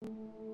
you